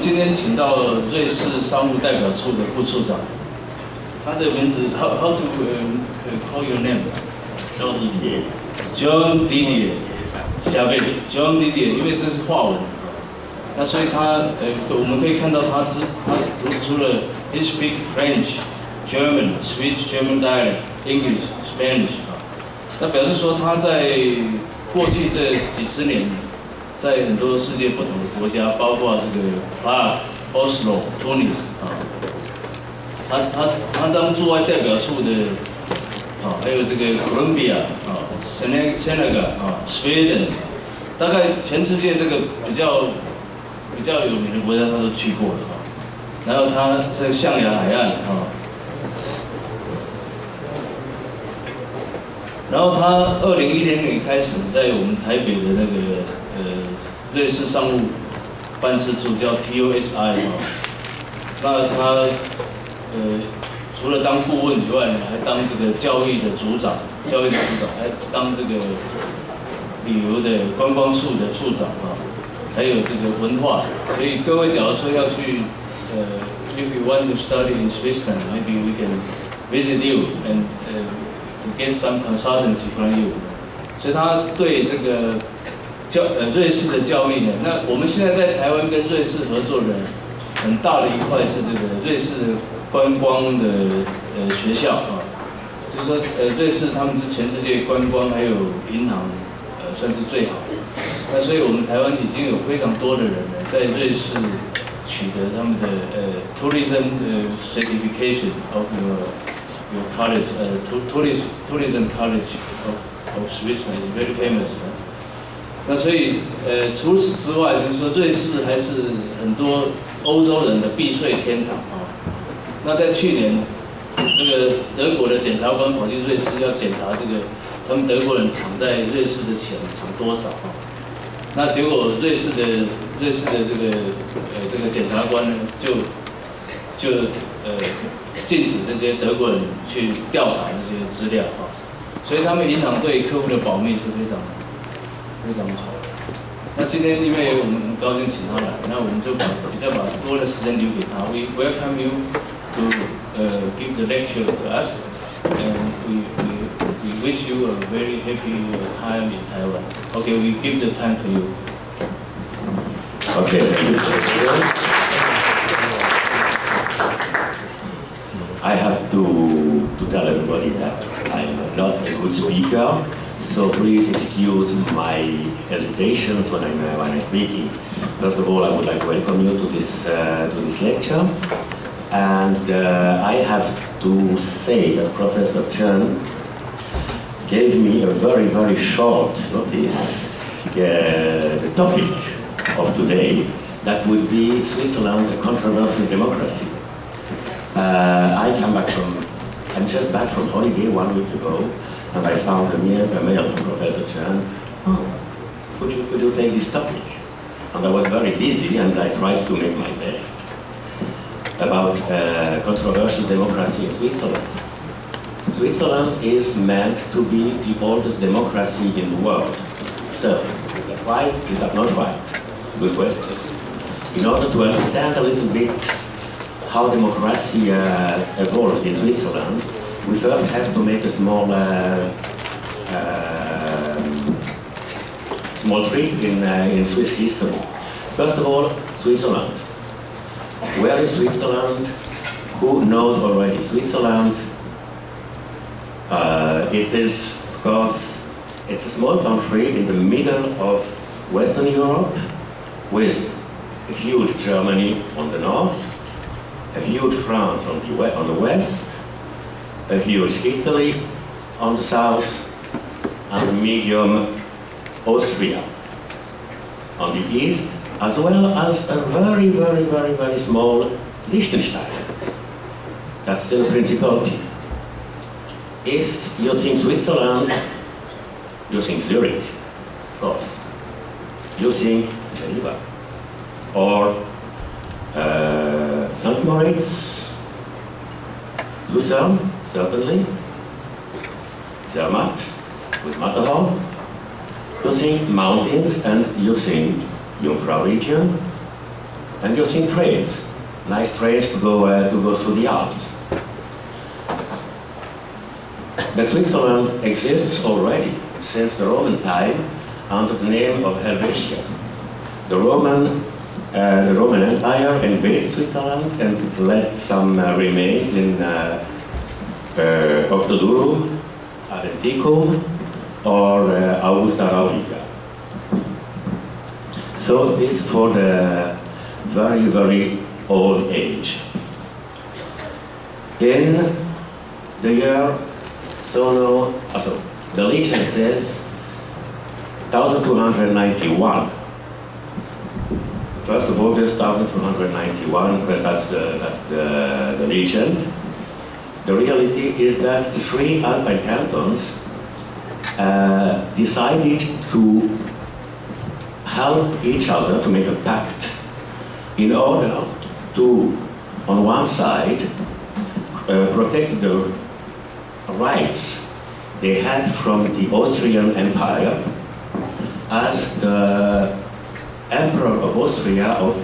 今天请到瑞士商务代表处的副处长，他的名字 How how to uh, call your name? John Didier. John Didier，下辈子 John Didier，因为这是话文，那所以他呃，我们可以看到他之他读出了 he speak French, German, Swiss German dialect, English, Spanish 啊，那表示说他在过去这几十年，在很多世界不同的国家，包括这个啊，Oslo，Tunis 啊，他他他当驻外代表处的啊，还有这个 Colombia 啊、，Senegal 啊、Sweden，大概全世界这个比较比较有名的国家他都去过了啊。然后他在象牙海岸啊，然后他二零一零年开始在我们台北的那个瑞士商务办事处叫 TOSI 啊，那他呃。除了当顾问以外呢，还当这个教育的组长，教育的组长，还当这个旅游的观光处的处长啊，还有这个文化。所以各位假如说要去，呃，if you want to study in Switzerland, maybe we can visit you and uh, to get some consultancy from you。所以他对这个教呃瑞士的教育呢，那我们现在在台湾跟瑞士合作的很大的一块是这个瑞士。观光的呃学校啊，就是说呃瑞士他们是全世界观光还有银行呃算是最好的，那所以我们台湾已经有非常多的人呢在瑞士取得他们的呃 tourism 呃 certification of your your college 呃 tourism tourism college of of Switzerland is very famous 那所以呃除此之外就是说瑞士还是很多欧洲人的避税天堂啊。那在去年，这个德国的检察官跑去瑞士要检查这个，他们德国人藏在瑞士的钱藏多少啊？那结果瑞士的瑞士的这个呃这个检察官呢，就就呃禁止这些德国人去调查这些资料啊，所以他们银行对客户的保密是非常非常好。那今天因为我们很高兴请他来，那我们就把比较把多的时间留给他。We welcome you. to uh, give the lecture to us. And we, we, we wish you a very happy time in Taiwan. Okay, we give the time to you. Okay, thank you. I have to, to tell everybody that I'm not a good speaker, So please excuse my hesitations when I'm, uh, when I'm speaking. First of all, I would like to welcome you to this, uh, to this lecture. And uh, I have to say that Professor Chen gave me a very, very short notice, uh, the topic of today, that would be Switzerland, a controversial democracy. Uh, I come back from, I'm just back from holiday one week ago, and I found a mail, a mail from Professor Chen, oh, could you, could you take this topic? And I was very busy, and I tried to make my best about uh, controversial democracy in Switzerland. Switzerland is meant to be the oldest democracy in the world. So, is that right? Is that not right? Good question. In order to understand a little bit how democracy uh, evolved in Switzerland, we first have to make a small uh, um, small trip in, uh, in Swiss history. First of all, Switzerland. Where is Switzerland? Who knows already Switzerland? Uh, it is, of course, it's a small country in the middle of Western Europe with a huge Germany on the north, a huge France on the, on the west, a huge Italy on the south, and medium Austria on the east, as well as a very, very, very, very small Liechtenstein. That's still a principality. If you think Switzerland, you think Zurich, of course. You think Geneva. Or uh, St. Moritz, Lucerne, certainly. Zermatt, with Matterhorn. You think mountains and you think Jungfrau region. And you think trains. Nice trains to go, uh, to go through the Alps. But Switzerland exists already since the Roman time under the name of Helvetia. The Roman, uh, the Roman Empire invaded Switzerland and left some uh, remains in uh, uh, Octodurum, Aventicum, or uh, Augusta Raurica. So this for the very, very old age. In the year Sono, also, the legend says 1291. First of August 1291, but that's the, that's the, the legend. The reality is that three Alpine cantons uh, decided to help each other to make a pact in order to, on one side, uh, protect the rights they had from the Austrian Empire as the Emperor of Austria, of,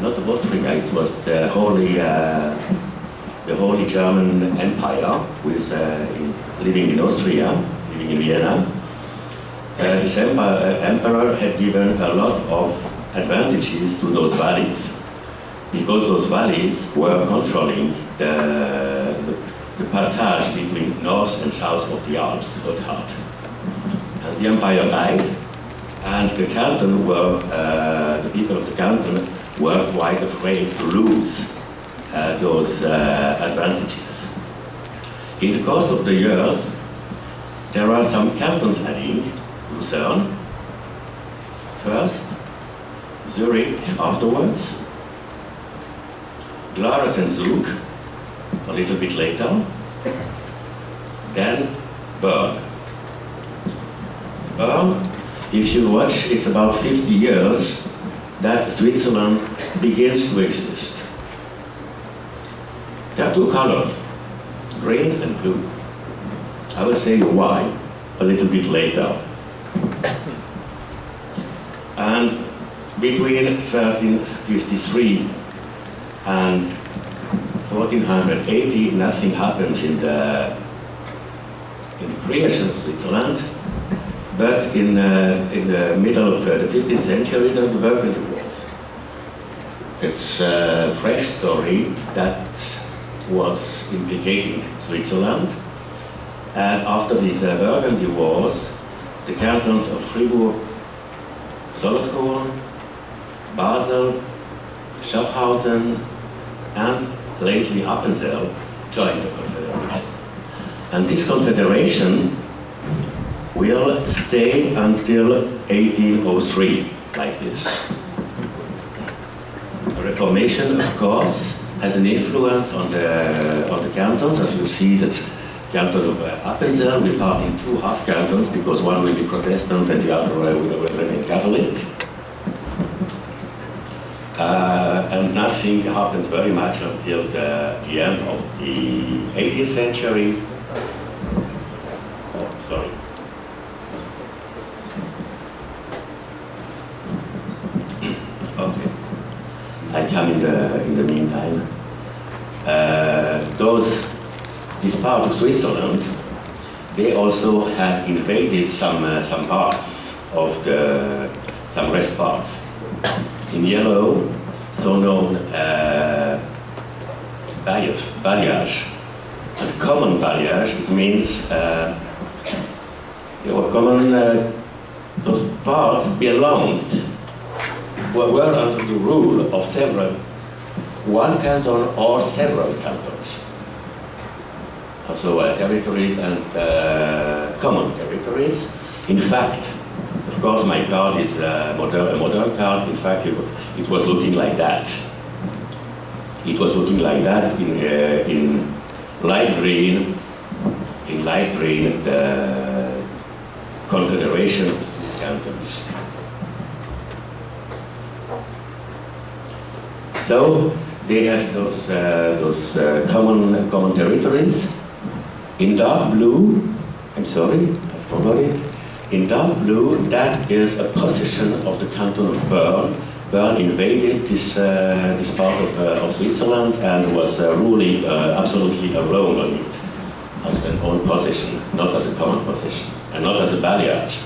not of Austria, it was the Holy, uh, the Holy German Empire, with, uh, in, living in Austria, living in Vienna. Uh, this empire, uh, emperor had given a lot of advantages to those valleys because those valleys were controlling the, the, the passage between north and south of the Alps, the Gotthard. The empire died, and the canton were, uh, the people of the canton were quite afraid to lose uh, those uh, advantages. In the course of the years, there are some cantons adding, Lucerne, first, Zurich afterwards, Glarus and Zug, a little bit later, then Bern. Bern, if you watch, it's about 50 years that Switzerland begins to exist. There are two colors, green and blue. I will say why a little bit later. And between 1353 and 1480, nothing happens in the, in the creation of Switzerland. But in, uh, in the middle of uh, the 15th century, there were Burgundy Wars. It's a fresh story that was implicating Switzerland. And after uh, Burgundy Wars, the cantons of Fribourg, Solothurn, Basel, Schaffhausen, and lately Appenzell joined the confederation. And this confederation will stay until 1803, like this. The Reformation, of course, has an influence on the, on the cantons, as you see that canton of uh, Appenzell will part in two half cantons because one will be Protestant and the other will, will remain Catholic. Uh, and nothing happens very much until the, the end of the 18th century. Oh, sorry. Okay. I come in the, in the meantime. Uh, those, this part of Switzerland, they also had invaded some, uh, some parts of the, some rest parts. In yellow, so known uh, bailliage. And common bailliage, it means uh, common, uh, those parts belonged were, under the rule of several, one canton or several cantons. Also uh, territories and uh, common territories. In fact, of course, my card is a modern, a modern card. In fact, it, it, was looking like that. It was looking like that in, uh, in light green, in light green, the confederation of cantons. So they had those, uh, those uh, common, common territories. In dark blue, I'm sorry, I forgot it. In dark blue, that is a possession of the canton of Bern. Bern invaded this, uh, this part of, uh, of Switzerland and was uh, ruling uh, absolutely alone on it as an own possession, not as a common possession, and not as a bailliage.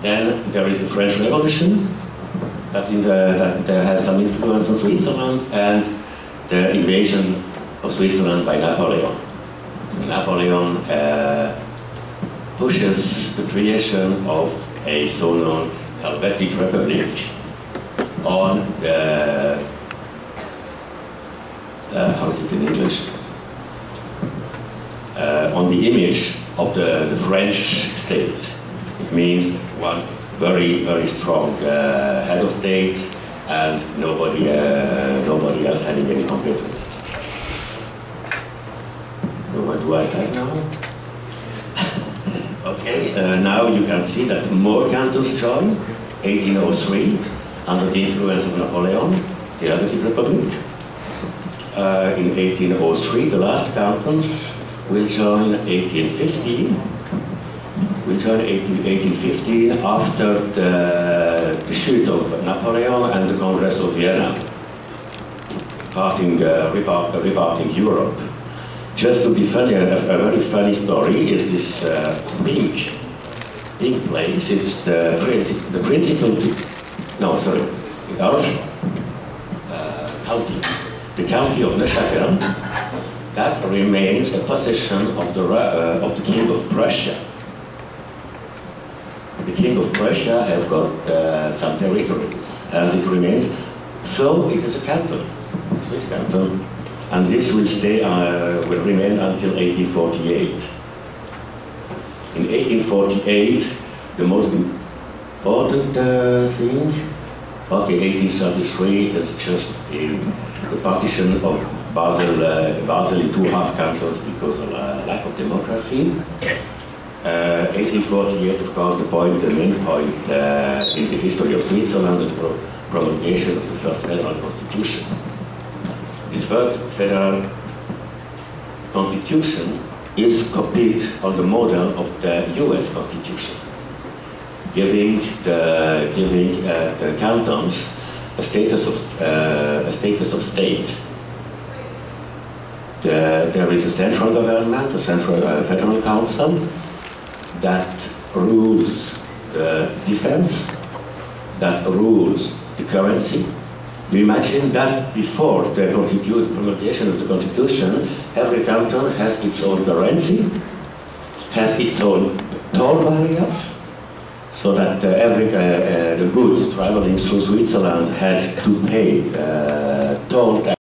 Then there is the French Revolution, that, the, that has some influence on Switzerland, and the invasion of Switzerland by Napoleon. Napoleon uh, pushes the creation of a so-known Helvetic Republic on the, uh, how is it in English? Uh, on the image of the, the French state. Means one very, very strong uh, head of state and nobody, uh, nobody else having any competences. So what do I have now? okay, uh, now you can see that more cantons join, 1803, under the influence of Napoleon, the Helvetic Republic. Uh, in 1803, the last cantons will join 1815, joined 1815 after the, the shoot of Napoleon and the Congress of Vienna, parting, uh, reparting Europe. Just to be funny, a, a very funny story is this uh, place. It's the, princi the principal, no, sorry, Arge uh, county, the county of Neuchâtel. That remains a possession of the, uh, of the King of Prussia the King of Prussia have got uh, some territories, and it remains. So it is a canton, Swiss canton, and this will stay, uh, will remain until 1848. In 1848, the most important uh, thing, okay, 1833 is just the partition of Basel, uh, Basel in two half cantons because of uh, lack of democracy. Uh, 1848, of course, the point, the main point uh, in the history of Switzerland, the pro promulgation of the first federal constitution. This first federal constitution is copied on the model of the U.S. constitution, giving the giving uh, the cantons a status of uh, a status of state. The, there is a central government, a central uh, federal council, that rules the defense, that rules the currency. You imagine that before the promulgation of the constitution, every canton has its own currency, has its own toll barriers so that uh, every uh, uh, the goods traveling through Switzerland had to pay uh, toll tax.